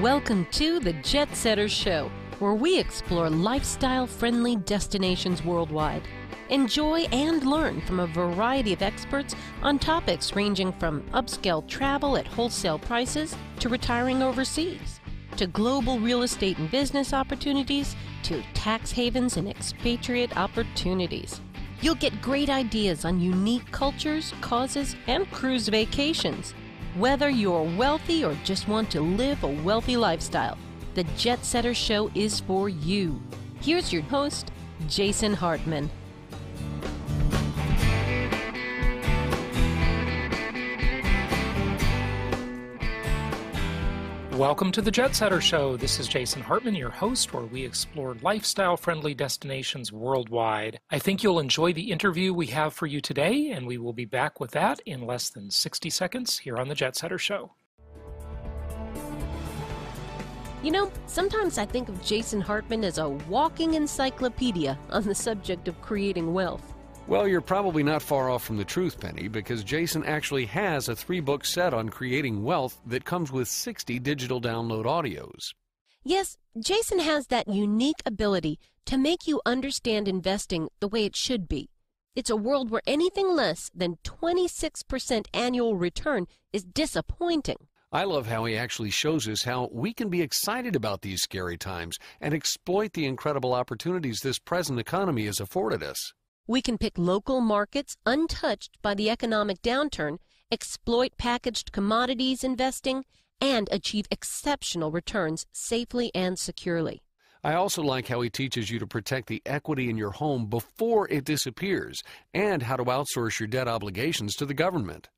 Welcome to the Jet Setter Show, where we explore lifestyle friendly destinations worldwide. Enjoy and learn from a variety of experts on topics ranging from upscale travel at wholesale prices to retiring overseas, to global real estate and business opportunities, to tax havens and expatriate opportunities. You'll get great ideas on unique cultures, causes, and cruise vacations. Whether you're wealthy or just want to live a wealthy lifestyle, the Jet Setter Show is for you. Here's your host, Jason Hartman. Welcome to the Jet Setter Show. This is Jason Hartman, your host, where we explore lifestyle friendly destinations worldwide. I think you'll enjoy the interview we have for you today, and we will be back with that in less than 60 seconds here on the Jet Setter Show. You know, sometimes I think of Jason Hartman as a walking encyclopedia on the subject of creating wealth. Well, you're probably not far off from the truth, Penny, because Jason actually has a three book set on creating wealth that comes with 60 digital download audios. Yes, Jason has that unique ability to make you understand investing the way it should be. It's a world where anything less than 26% annual return is disappointing. I love how he actually shows us how we can be excited about these scary times and exploit the incredible opportunities this present economy has afforded us. We can pick local markets untouched by the economic downturn, exploit packaged commodities investing, and achieve exceptional returns safely and securely. I also like how he teaches you to protect the equity in your home before it disappears and how to outsource your debt obligations to the government.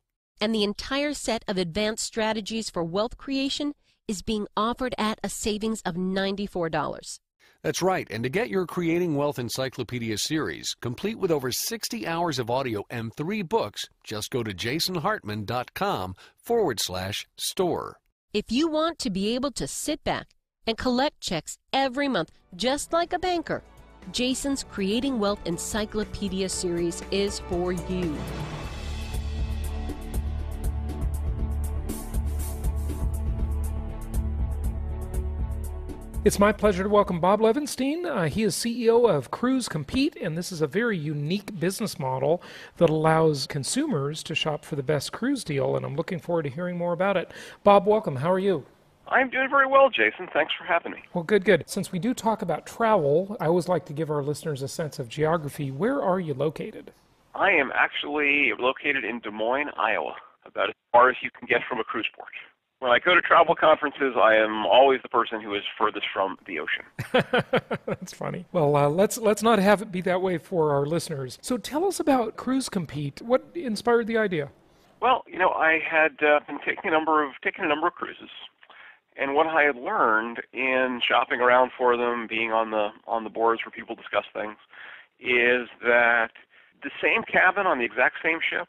And the entire set of advanced strategies for wealth creation is being offered at a savings of $94. That's right, and to get your Creating Wealth Encyclopedia series, complete with over 60 hours of audio and three books, just go to jasonhartman.com forward slash store. If you want to be able to sit back and collect checks every month, just like a banker, Jason's Creating Wealth Encyclopedia series is for you. It's my pleasure to welcome Bob Levinstein. Uh, he is CEO of Cruise Compete, and this is a very unique business model that allows consumers to shop for the best cruise deal, and I'm looking forward to hearing more about it. Bob, welcome. How are you? I'm doing very well, Jason. Thanks for having me. Well, good, good. Since we do talk about travel, I always like to give our listeners a sense of geography. Where are you located? I am actually located in Des Moines, Iowa, about as far as you can get from a cruise port when I go to travel conferences, I am always the person who is furthest from the ocean. That's funny. Well, uh, let's let's not have it be that way for our listeners. So tell us about Cruise Compete. What inspired the idea? Well, you know, I had uh, been taking a number of taking a number of cruises, and what I had learned in shopping around for them, being on the on the boards where people discuss things, is that the same cabin on the exact same ship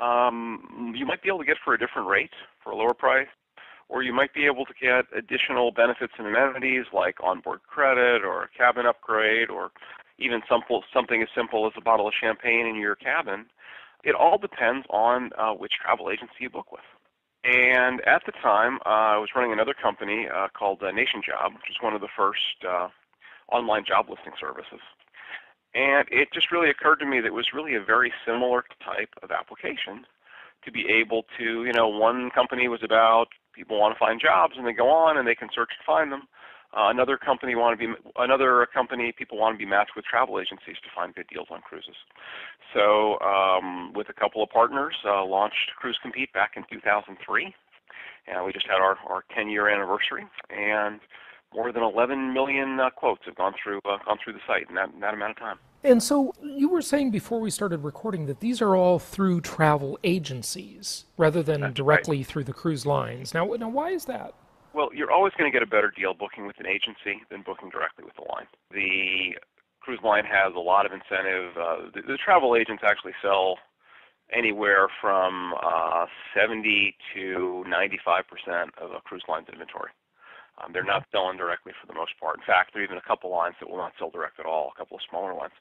um, you might be able to get for a different rate, for a lower price, or you might be able to get additional benefits and amenities like onboard credit or a cabin upgrade or even simple, something as simple as a bottle of champagne in your cabin. It all depends on uh, which travel agency you book with. And at the time, uh, I was running another company uh, called uh, Nation Job, which is one of the first uh, online job listing services. And it just really occurred to me that it was really a very similar type of application to be able to, you know, one company was about people want to find jobs and they go on and they can search to find them. Uh, another company want to be another company people want to be matched with travel agencies to find good deals on cruises. So um, with a couple of partners, uh, launched Cruise Compete back in 2003, and we just had our our 10 year anniversary and more than 11 million uh, quotes have gone through uh, gone through the site in that, in that amount of time. And so you were saying before we started recording that these are all through travel agencies rather than That's directly right. through the cruise lines. Now, now why is that? Well, you're always going to get a better deal booking with an agency than booking directly with the line. The cruise line has a lot of incentive. Uh, the, the travel agents actually sell anywhere from uh, 70 to 95 percent of a cruise line's inventory. Um, they're not selling directly for the most part. In fact, there are even a couple lines that will not sell direct at all, a couple of smaller ones.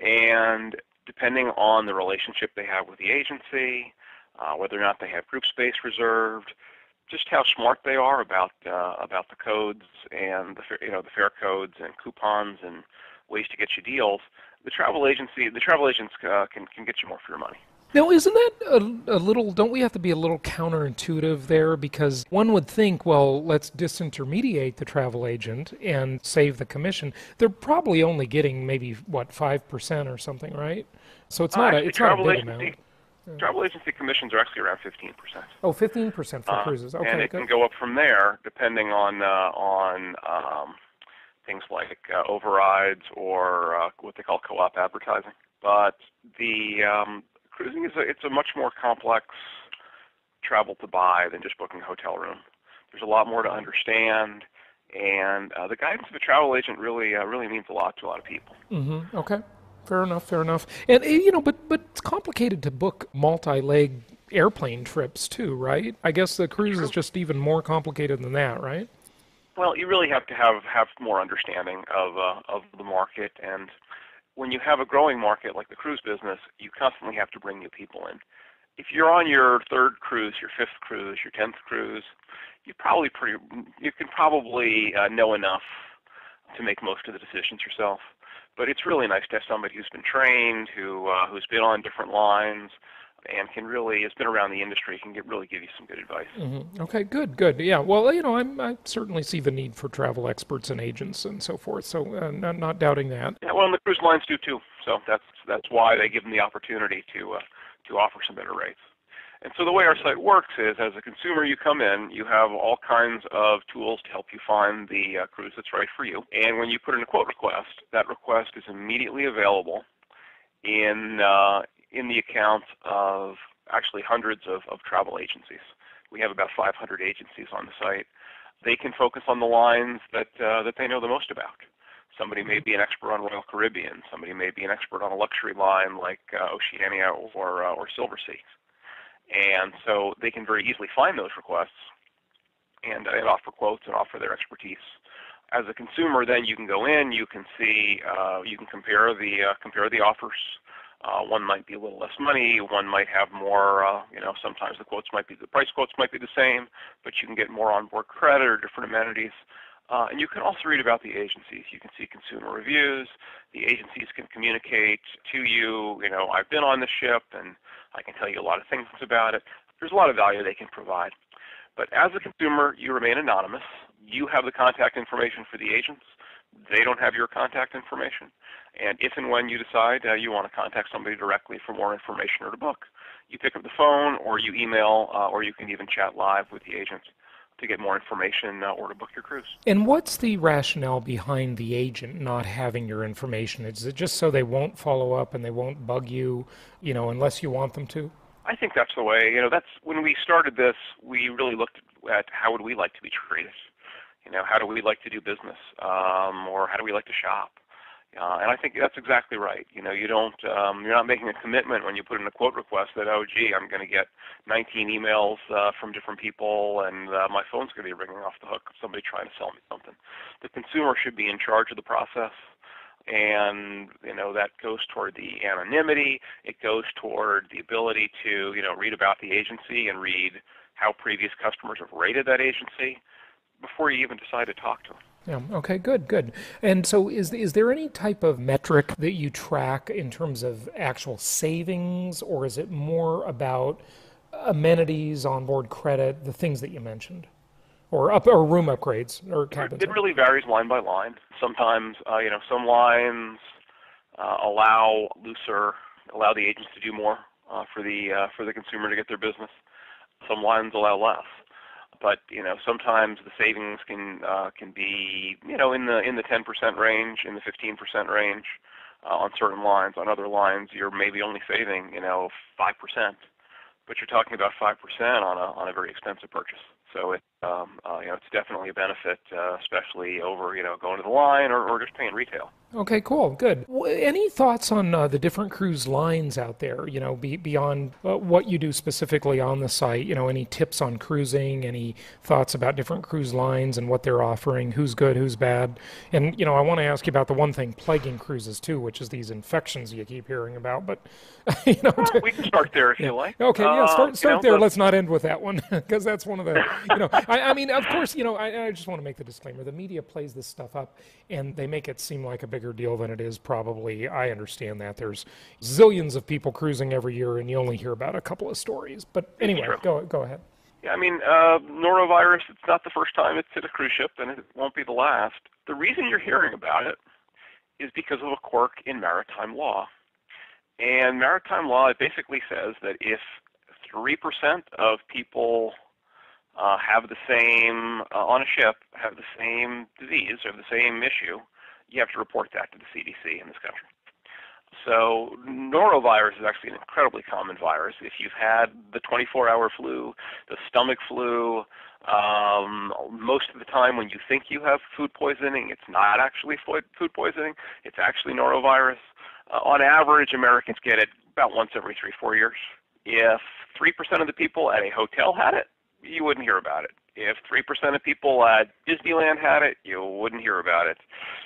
And depending on the relationship they have with the agency, uh, whether or not they have group space reserved, just how smart they are about uh, about the codes and the you know the fare codes and coupons and ways to get you deals. The travel agency, the travel agents uh, can can get you more for your money. Now, isn't that a, a, little, don't we have to be a little counterintuitive there? Because one would think, well, let's disintermediate the travel agent and save the commission. They're probably only getting maybe, what, 5% or something, right? So it's not, uh, a, it's not a big agency, amount. Travel agency commissions are actually around 15%. Oh, 15% for uh, cruises. Okay, and it good. can go up from there depending on, uh, on um, things like uh, overrides or uh, what they call co-op advertising. But the um, cruising is a, it's a much more complex travel to buy than just booking a hotel room. There's a lot more to understand, and uh, the guidance of a travel agent really uh, really means a lot to a lot of people. Mm-hmm. Okay, fair enough, fair enough. And eh, you know, but but it's complicated to book multi-leg airplane trips too, right? I guess the cruise is just even more complicated than that, right? Well, you really have to have have more understanding of uh, of the market and when you have a growing market like the cruise business, you constantly have to bring new people in. If you're on your third cruise, your fifth cruise, your tenth cruise, you probably pretty you can probably uh, know enough to make most of the decisions yourself. But it's really nice to have somebody who's been trained, who uh, who's been on different lines, and can really has been around the industry can get really give you some good advice. Mm-hmm. Okay, good, good. Yeah, well, you know, I'm, i certainly see the need for travel experts and agents and so forth. So, uh, not not doubting that. Yeah, well, and the cruise lines do too. So that's that's why they give them the opportunity to uh, to offer some better rates. And so the way our site works is, as a consumer, you come in, you have all kinds of tools to help you find the uh, cruise that's right for you. And when you put in a quote request, that request is immediately available in uh, in the accounts of actually hundreds of, of travel agencies. We have about 500 agencies on the site. They can focus on the lines that uh, that they know the most about. Somebody may be an expert on Royal Caribbean. Somebody may be an expert on a luxury line like uh, Oceania or uh, or Silversea, and so they can very easily find those requests and, and offer quotes and offer their expertise. As a consumer, then you can go in, you can see, uh, you can compare the uh, compare the offers uh, one might be a little less money. One might have more. Uh, you know, sometimes the quotes might be the price quotes might be the same, but you can get more onboard credit or different amenities. Uh, and you can also read about the agencies. You can see consumer reviews. The agencies can communicate to you. You know, I've been on the ship, and I can tell you a lot of things about it. There's a lot of value they can provide. But as a consumer, you remain anonymous. You have the contact information for the agents. They don't have your contact information. And if and when you decide uh, you want to contact somebody directly for more information or to book, you pick up the phone or you email uh, or you can even chat live with the agent to get more information uh, or to book your cruise. And what's the rationale behind the agent not having your information? Is it just so they won't follow up and they won't bug you, you know, unless you want them to? I think that's the way. You know, that's when we started this. We really looked at how would we like to be treated. You know, how do we like to do business, um, or how do we like to shop? Uh, and I think that's exactly right. You know, you don't, um, you're not making a commitment when you put in a quote request that, oh, gee, I'm going to get 19 emails uh, from different people, and uh, my phone's going to be ringing off the hook. of Somebody trying to sell me something. The consumer should be in charge of the process, and you know that goes toward the anonymity. It goes toward the ability to, you know, read about the agency and read how previous customers have rated that agency before you even decide to talk to them. Yeah. Okay. Good. Good. And so, is is there any type of metric that you track in terms of actual savings, or is it more about amenities, onboard credit, the things that you mentioned, or up or room upgrades or cabins? It really varies line by line. Sometimes, uh, you know, some lines uh, allow looser, allow the agents to do more uh, for the uh, for the consumer to get their business. Some lines allow less but you know sometimes the savings can uh, can be you know in the in the 10% range, in the 15% range uh, on certain lines. On other lines, you're maybe only saving you know 5%, but you're talking about 5% on a on a very expensive purchase. So it um, uh, you know, it's definitely a benefit, uh, especially over you know going to the line or, or just paying retail. Okay, cool, good. Any thoughts on uh, the different cruise lines out there? You know, be, beyond uh, what you do specifically on the site. You know, any tips on cruising? Any thoughts about different cruise lines and what they're offering? Who's good? Who's bad? And you know, I want to ask you about the one thing plaguing cruises too, which is these infections you keep hearing about. But you know, well, we can start there if yeah. you like. Okay, yeah, start uh, start you know, there. the, Let's not end with that one because that's one of the. You know, I, I mean, of course, you know, I, I just want to make the disclaimer: the media plays this stuff up and they make it seem like a bigger deal than it is probably. I understand that. There's zillions of people cruising every year and you only hear about a couple of stories. But anyway go go ahead. Yeah i mean uh, norovirus it's not the first time it's hit a cruise ship and it won't be the last. The reason you're hearing about it is because of a quirk in maritime law. And maritime law it basically says that if 3% of people uh, have the same uh, on a ship have the same disease or the same issue, you have to report that to the CDC in this country. So norovirus is actually an incredibly common virus. If you've had the 24-hour flu, the stomach flu, um, most of the time when you think you have food poisoning, it's not actually food poisoning. It's actually norovirus. Uh, on average, Americans get it about once every three, four years. If 3% of the people at a hotel had it, you wouldn't hear about it. If 3% of people at Disneyland had it, you wouldn't hear about it.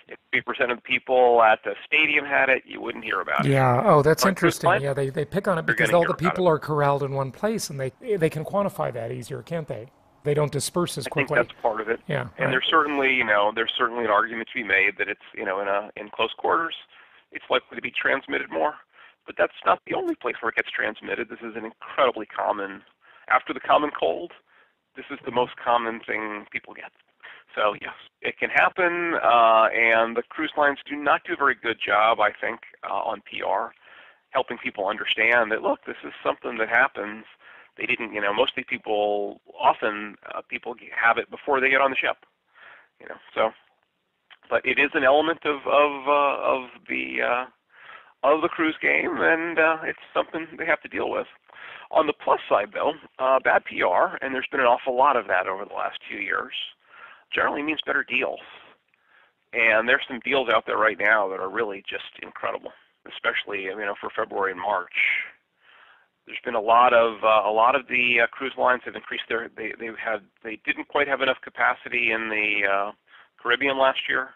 If 3% of people at the stadium had it, you wouldn't hear about it. Yeah. Oh, that's but interesting. Yeah, they, they pick on it because all the people are corralled in one place and they they can quantify that easier, can't they? They don't disperse as quickly. I think that's part of it. Yeah. And right. there's certainly, you know, there's certainly an argument to be made that it's, you know, in a in close quarters, it's likely to be transmitted more. But that's not the only place where it gets transmitted. This is an incredibly common after the common cold this is the most common thing people get. So yes, it can happen, uh, and the cruise lines do not do a very good job, I think, uh, on PR, helping people understand that look, this is something that happens. They didn't, you know, mostly people often uh, people have it before they get on the ship, you know. So, but it is an element of of uh, of the uh, of the cruise game, and uh, it's something they have to deal with. On the plus side, though, uh, bad PR, and there's been an awful lot of that over the last few years, generally means better deals. And there's some deals out there right now that are really just incredible, especially you know for February and March. There's been a lot of uh, a lot of the uh, cruise lines have increased their they they had they didn't quite have enough capacity in the uh, Caribbean last year,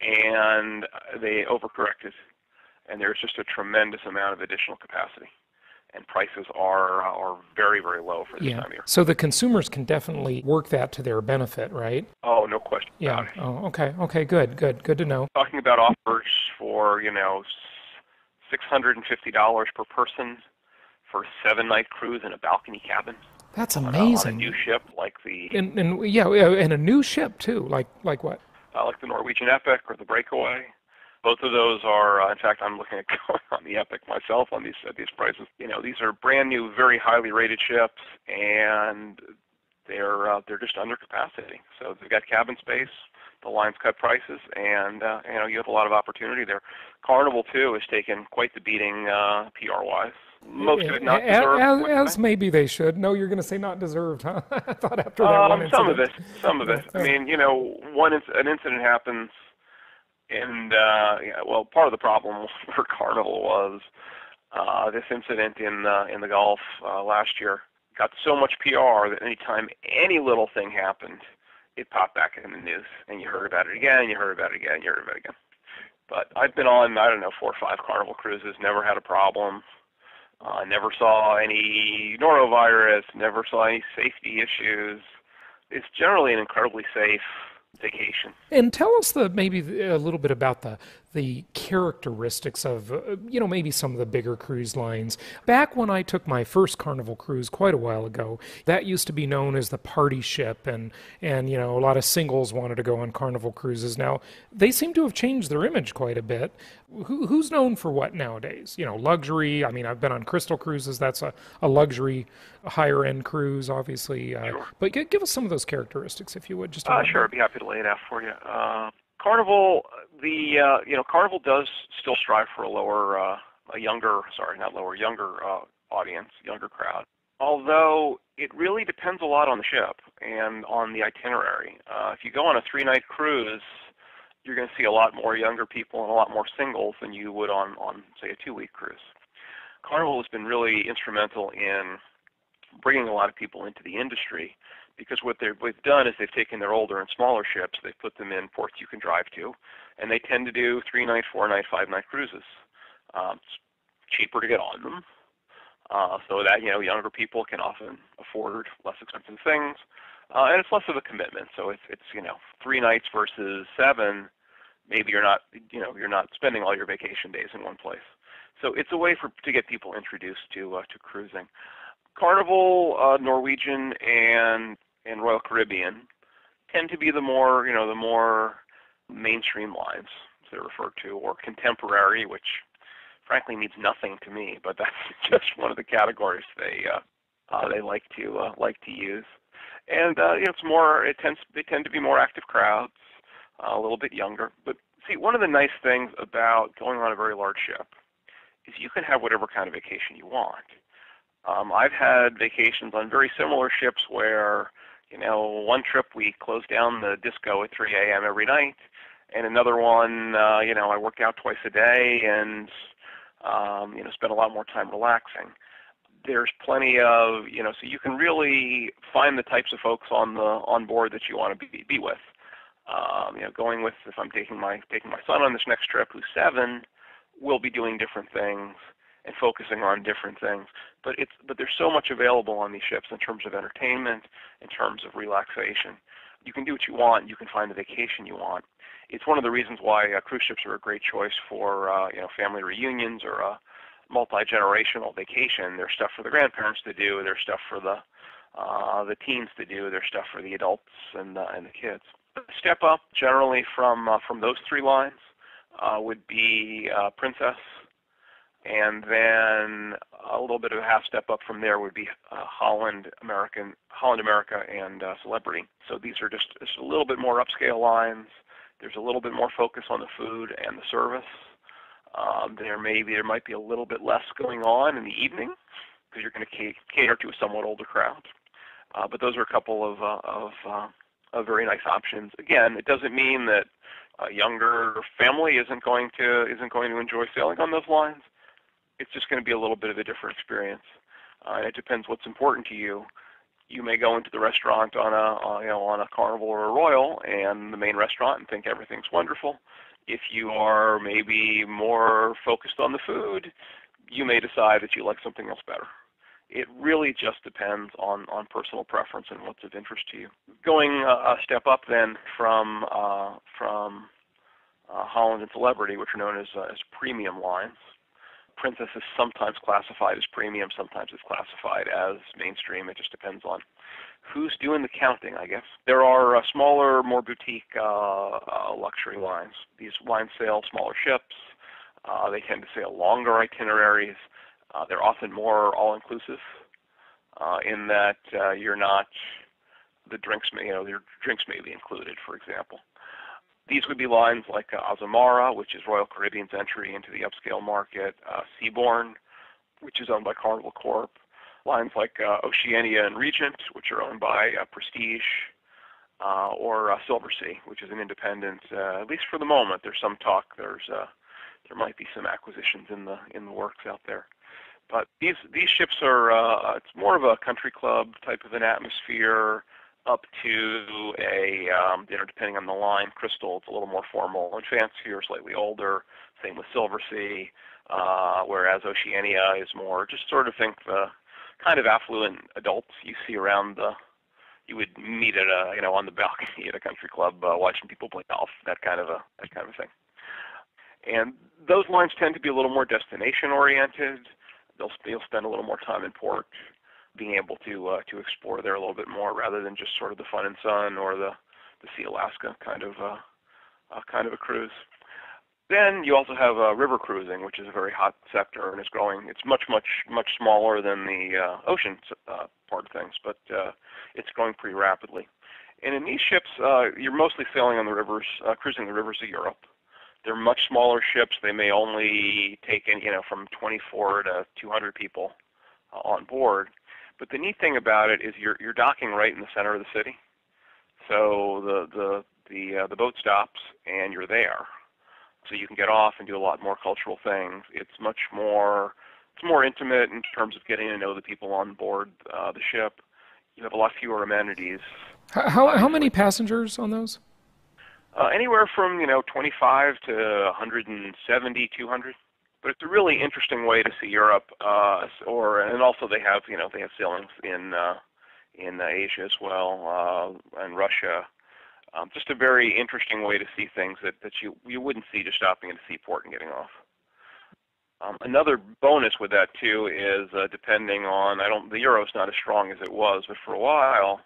and they overcorrected, and there's just a tremendous amount of additional capacity and prices are are very very low for this yeah. time of year. So the consumers can definitely work that to their benefit, right? Oh, no question. Yeah. Oh, okay. Okay. Good. Good. Good to know. Talking about offers for you know six hundred and fifty dollars per person for a seven night cruise in a balcony cabin. That's amazing. On a, new ship like the and, and yeah, and a new ship too. Like like what? Uh, like the Norwegian Epic or the Breakaway. Both of those are, uh, in fact, I'm looking at going on the Epic myself on these at these prices. You know, these are brand new, very highly rated ships, and they're uh, they're just under capacity. So they've got cabin space. The lines cut prices, and uh, you know you have a lot of opportunity there. Carnival too has taken quite the beating uh, PR wise. Most of it not deserved. As, as maybe they should. No, you're going to say not deserved, huh? I thought after that um, one Some of it. Some of it. I mean, you know, one an incident happens and uh, well, part of the problem for Carnival was uh, this incident in uh, in the Gulf uh, last year got so much PR that anytime any little thing happened, it popped back in the news, and you heard about it again, you heard about it again, you heard about it again. But I've been on I don't know four or five Carnival cruises, never had a problem. Uh, never saw any norovirus, never saw any safety issues. It's generally an incredibly safe vacation. And tell us the maybe a little bit about the the characteristics of uh, you know maybe some of the bigger cruise lines. Back when I took my first Carnival cruise quite a while ago, that used to be known as the party ship, and and you know a lot of singles wanted to go on Carnival cruises. Now they seem to have changed their image quite a bit. Who, who's known for what nowadays? You know, luxury. I mean, I've been on Crystal cruises. That's a, a luxury, higher end cruise, obviously. Uh, sure. But give, give us some of those characteristics, if you would. Just uh, sure, I'd be happy to lay it out for you. Uh, Carnival, the uh, you know Carnival does still strive for a lower, uh, a younger, sorry, not lower, younger uh, audience, younger crowd. Although it really depends a lot on the ship and on the itinerary. Uh, if you go on a three-night cruise, you're going to see a lot more younger people and a lot more singles than you would on, on say, a two-week cruise. Carnival has been really instrumental in bringing a lot of people into the industry because what they've, done is they've taken their older and smaller ships, they've put them in ports you can drive to, and they tend to do three-night, four-night, five-night cruises. Um, it's cheaper to get on them, uh, so that you know younger people can often afford less expensive things, uh, and it's less of a commitment. So it's it's you know three nights versus seven. Maybe you're not you know you're not spending all your vacation days in one place. So it's a way for to get people introduced to uh, to cruising. Carnival, uh, Norwegian, and and Royal Caribbean tend to be the more you know the more mainstream lines they're referred to, or contemporary, which frankly means nothing to me, but that's just one of the categories they uh, uh, they like to uh, like to use. And uh, you know, it's more it tends they tend to be more active crowds, uh, a little bit younger. But see, one of the nice things about going on a very large ship is you can have whatever kind of vacation you want. Um, I've had vacations on very similar ships where, you know, one trip we closed down the disco at 3 a.m. every night, and another one, uh, you know, I worked out twice a day and, um, you know, spent a lot more time relaxing. There's plenty of, you know, so you can really find the types of folks on the on board that you want to be be with. Um, you know, going with if I'm taking my taking my son on this next trip, who's seven, we'll be doing different things and focusing on different things. But it's but there's so much available on these ships in terms of entertainment, in terms of relaxation. You can do what you want. You can find the vacation you want. It's one of the reasons why uh, cruise ships are a great choice for uh, you know family reunions or a multi-generational vacation. There's stuff for the grandparents to do. There's stuff for the uh, the teens to do. There's stuff for the adults and uh, and the kids. Step up generally from uh, from those three lines uh, would be uh, Princess, and then a little bit of a half step up from there would be uh, Holland American, Holland America, and uh, Celebrity. So these are just, just a little bit more upscale lines. There's a little bit more focus on the food and the service. Um, there may be, there might be a little bit less going on in the evening because you're going to cater to a somewhat older crowd. Uh, but those are a couple of, uh, of, uh, of very nice options. Again, it doesn't mean that a younger family isn't going to isn't going to enjoy sailing on those lines it's just going to be a little bit of a different experience. Uh, it depends what's important to you. You may go into the restaurant on a uh, you know on a Carnival or a Royal and the main restaurant and think everything's wonderful. If you are maybe more focused on the food, you may decide that you like something else better. It really just depends on, on personal preference and what's of interest to you. Going a, a step up then from uh, from uh, Holland and Celebrity, which are known as uh, as premium lines, Princess is sometimes classified as premium, sometimes it's classified as mainstream. It just depends on who's doing the counting, I guess. There are uh, smaller, more boutique uh, uh, luxury lines. These lines sail smaller ships. Uh, they tend to sail longer itineraries. Uh, they're often more all-inclusive uh, in that you're not the drinks may you know your drinks may be included, for example. These would be lines like uh, Azamara, which is Royal Caribbean's entry into the upscale market, uh, Seabourn, which is owned by Carnival Corp, lines like uh, Oceania and Regent, which are owned by Prestige, or uh, Silversea, which is an independent. At least for the moment, there's some talk. There's there might be some acquisitions in the in the works out there. But these these ships are uh, it's more of a country club type of an atmosphere up to a, um, you know, depending on the line, Crystal, it's a little more formal and fancier, slightly older. Same with Silversea, uh, whereas Oceania is more just sort of think the kind of affluent adults you see around the, you would meet at a, you know, on the balcony at a country club uh, watching people play golf, that kind of a, that kind of a thing. And those lines tend to be a little more destination oriented. They'll, they'll spend a little more time in port being able to uh, to explore there a little bit more rather than just sort of the fun and sun or the the Sea Alaska kind of uh, uh, kind of a cruise. Then you also have uh, river cruising, which is a very hot sector and is growing. It's much much much smaller than the uh, ocean uh, part of things, but uh, it's growing pretty rapidly. And in these ships, uh, you're mostly sailing on the rivers, uh, cruising the rivers of Europe. They're much smaller ships. They may only take in, you know, from 24 to 200 people uh, on board But the neat thing about it is you're you're docking right in the center of the city. So the the the uh, the boat stops and you're there. So you can get off and do a lot more cultural things. It's much more it's more intimate in terms of getting to know the people on board uh, the ship. You have a lot fewer amenities. How how, how many passengers on those? Uh, anywhere from you know 25 to 170, 200. But it's a really interesting way to see Europe, uh, or and also they have you know they have sailings in uh, in uh, Asia as well uh, and Russia. Um, just a very interesting way to see things that, that you you wouldn't see just stopping at a seaport and getting off. Um, another bonus with that too is uh, depending on I don't the euro is not as strong as it was, but for a while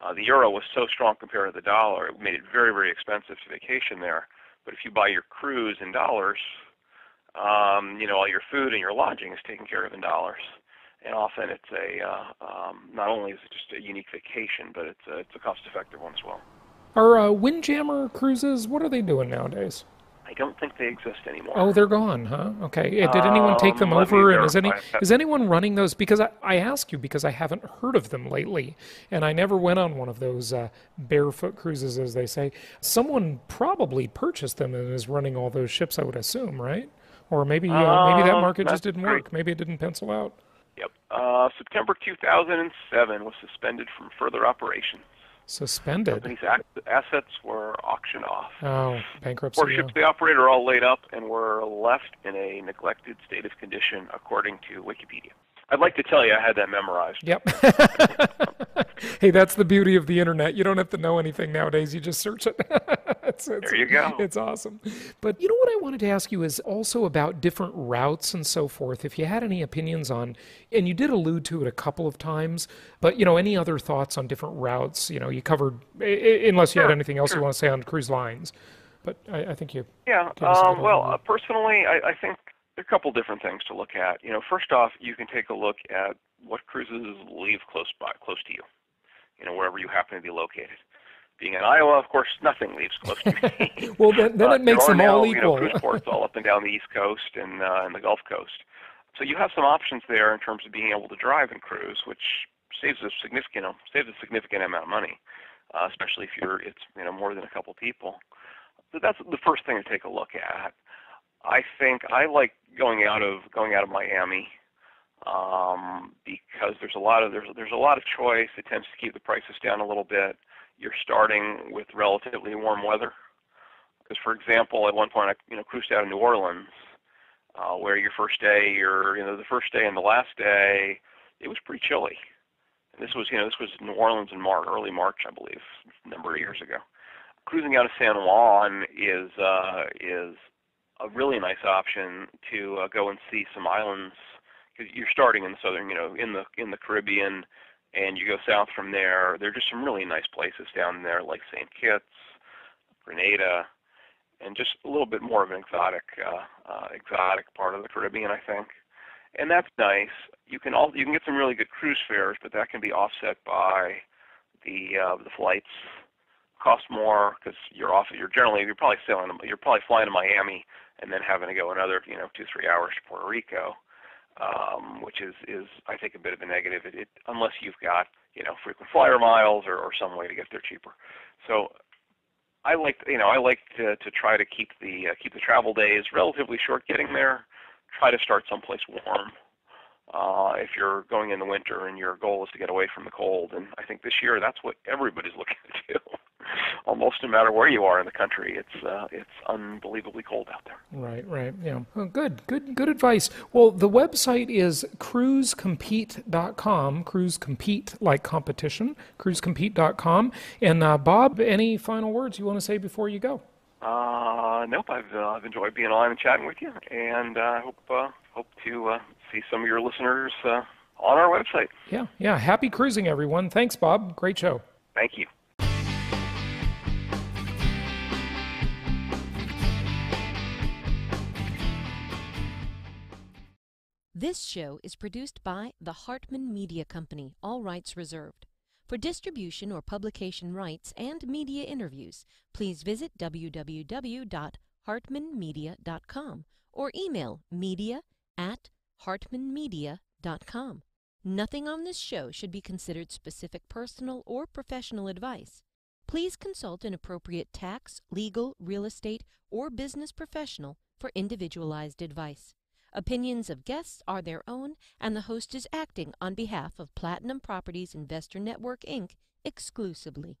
uh, the euro was so strong compared to the dollar, it made it very very expensive to vacation there. But if you buy your cruise in dollars, um, you know all your food and your lodging is taken care of in dollars. And often it's a uh, um, not only is it just a unique vacation, but it's a, it's a cost effective one as well. Are uh, Windjammer cruises? What are they doing nowadays? I don't think they exist anymore. Oh, they're gone, huh? Okay. Uh, Did anyone take them Um, let over? And is any is anyone running those? Because I, I ask you because I haven't heard of them lately, and I never went on one of those uh, barefoot cruises, as they say. Someone probably purchased them and is running all those ships. I would assume, right? Or maybe uh, maybe that Um, market just didn't work. Maybe it didn't pencil out. Yep. Uh, September 2007 was suspended from further operations. Suspended. Company's ac- assets were auctioned off. Oh, bankruptcy. Four ships they operated are all laid up and were left in a neglected state of condition, according to Wikipedia. I'd like to tell you I had that memorized. Yep. hey, that's the beauty of the internet. You don't have to know anything nowadays. You just search it. it's, There you go. It's awesome. But you know what I wanted to ask you is also about different routes and so forth. If you had any opinions on, and you did allude to it a couple of times, but you know, any other thoughts on different routes? You know, you covered, unless you had anything else you want to say on cruise lines. But I, I think you. Yeah. Give us a Um, well, uh, personally, I, I think there are a couple different things to look at. You know, first off, you can take a look at what cruises leave close by, close to you. You know, wherever you happen to be located. Being in Iowa, of course, nothing leaves close to me. Well, then, then Uh, it makes them all now, You know, equal. cruise ports all up and down the East Coast and uh, and the Gulf Coast. So you have some options there in terms of being able to drive and cruise, which saves a significant saves a significant amount of money, uh, especially if you're it's you know more than a couple people. So that's the first thing to take a look at. I think I like going out of going out of Miami um, because there's a lot of there's there's a lot of choice. It tends to keep the prices down a little bit. You're starting with relatively warm weather. Because for example, at one point I you know cruised out of New Orleans, uh, where your first day, your you know the first day and the last day, it was pretty chilly. And this was you know this was New Orleans in March, early March, I believe, a number of years ago. Cruising out of San Juan is uh, is a really nice option to uh, go and see some islands because you're starting in the southern, you know, in the in the Caribbean, and you go south from there. There are just some really nice places down there, like St. Kitts, Grenada, and just a little bit more of an exotic uh, uh, exotic part of the Caribbean, I think. And that's nice. You can all you can get some really good cruise fares, but that can be offset by the uh, the flights cost more because you're off. You're generally you're probably sailing. You're probably flying to Miami and then having to go another you know two three hours to Puerto Rico, um, which is is I think a bit of a negative. It, it, unless you've got you know frequent flyer miles or, or some way to get there cheaper. So I like you know I like to to try to keep the uh, keep the travel days relatively short getting there. Try to start someplace warm. Uh, if you're going in the winter and your goal is to get away from the cold, and I think this year that's what everybody's looking to do. Almost no matter where you are in the country, it's uh, it's unbelievably cold out there. Right, right. Yeah. Oh, good, good, good advice. Well, the website is cruisecompete.com. Cruise compete like competition. Cruisecompete.com. And uh, Bob, any final words you want to say before you go? Uh, nope, I've uh, I've enjoyed being on and chatting with you, and uh, I hope uh, hope to uh, see some of your listeners uh, on our website. Yeah, yeah. Happy cruising, everyone. Thanks, Bob. Great show. Thank you. This show is produced by the Hartman Media Company, all rights reserved. For distribution or publication rights and media interviews, please visit www.hartmanmedia.com or email media at hartmanmedia.com. Nothing on this show should be considered specific personal or professional advice. Please consult an appropriate tax, legal, real estate, or business professional for individualized advice. Opinions of guests are their own, and the host is acting on behalf of Platinum Properties Investor Network, Inc. exclusively.